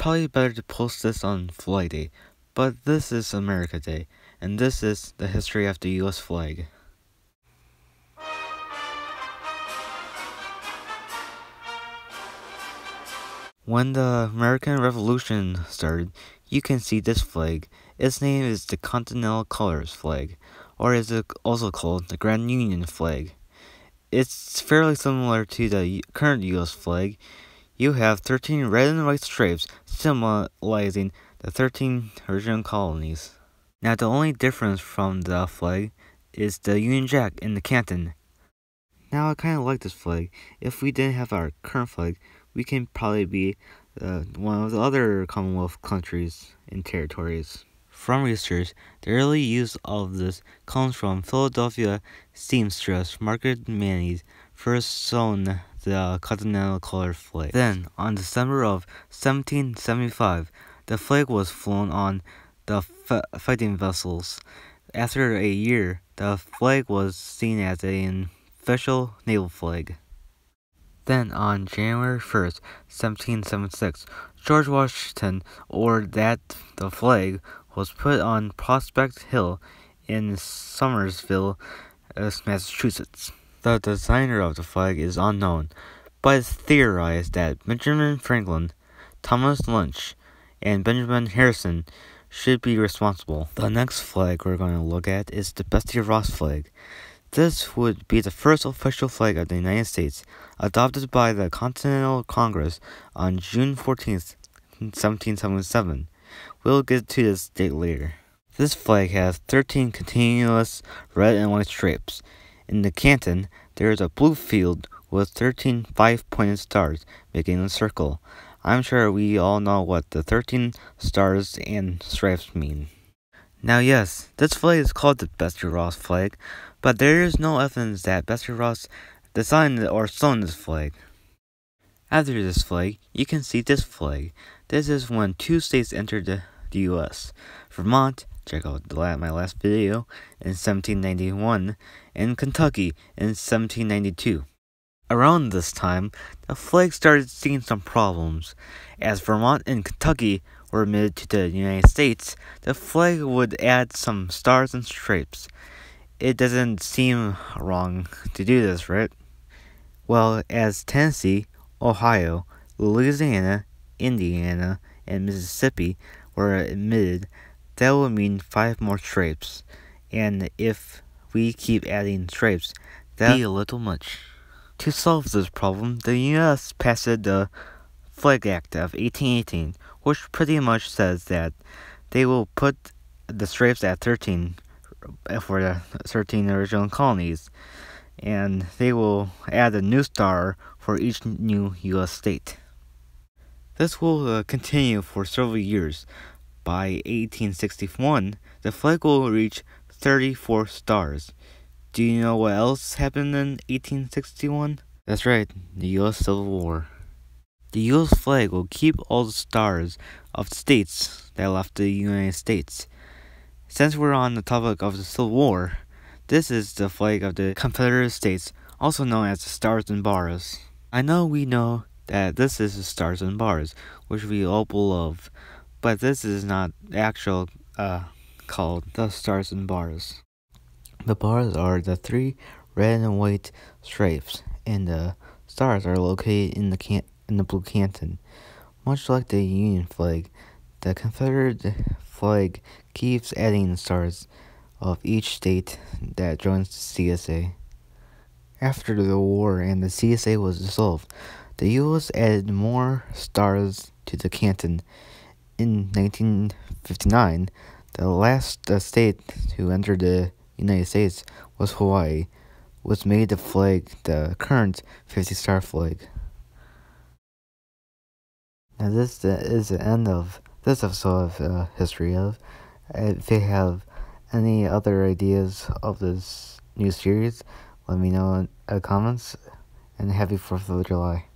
probably better to post this on Flag Day, but this is America Day, and this is the history of the US flag. When the American Revolution started, you can see this flag. Its name is the Continental Colors flag, or is it also called the Grand Union flag. It's fairly similar to the current US flag. You have 13 red and white stripes symbolizing the 13 original colonies. Now the only difference from the flag is the Union Jack in the canton. Now I kind of like this flag. If we didn't have our current flag, we can probably be uh, one of the other Commonwealth countries and territories. From research, the early use of this comes from Philadelphia seamstress Margaret Manny's first sewn the continental color flag. Then, on December of 1775, the flag was flown on the fighting vessels. After a year, the flag was seen as an official naval flag. Then, on January 1st, 1776, George Washington ordered that the flag was put on Prospect Hill in Somerville, Massachusetts. The designer of the flag is unknown, but it's theorized that Benjamin Franklin, Thomas Lynch, and Benjamin Harrison should be responsible. The next flag we're going to look at is the Betsy Ross flag. This would be the first official flag of the United States, adopted by the Continental Congress on June 14, 1777. We'll get to this date later. This flag has 13 continuous red and white stripes. In the canton, there is a blue field with 13 five-pointed stars making a circle. I'm sure we all know what the 13 stars and stripes mean. Now, yes, this flag is called the Betsy Ross flag, but there is no evidence that Betsy Ross designed or sewn this flag. After this flag, you can see this flag. This is when two states entered the, the U.S. Vermont, check out the, my last video, in 1791, and Kentucky in 1792. Around this time, the flag started seeing some problems. As Vermont and Kentucky were admitted to the United States, the flag would add some stars and stripes. It doesn't seem wrong to do this, right? Well, as Tennessee, Ohio, Louisiana, Indiana, and Mississippi were admitted, that would mean five more stripes. And if we keep adding stripes, that'd be a little much. To solve this problem, the U.S. passed the Flag Act of 1818, which pretty much says that they will put the stripes at 13 for the 13 original colonies, and they will add a new star for each new U.S. state. This will uh, continue for several years. By 1861, the flag will reach 34 stars. Do you know what else happened in 1861? That's right, the U.S. Civil War. The U.S. flag will keep all the stars of the states that left the United States. Since we're on the topic of the Civil War, this is the flag of the Confederate States, also known as the Stars and Bars. I know we know that this is the Stars and Bars, which we all love, but this is not actual uh, called the Stars and Bars. The bars are the three red and white stripes, and the stars are located in the can in the blue canton. Much like the Union flag, the Confederate flag keeps adding stars of each state that joins the CSA. After the war and the CSA was dissolved, the U.S. added more stars to the canton. In 1959, the last uh, state to enter the United States was Hawaii, which made the flag the current 50 star flag. Now this is the end of this episode of uh, History of. If you have any other ideas of this new series, let me know in the comments. And happy 4th of July.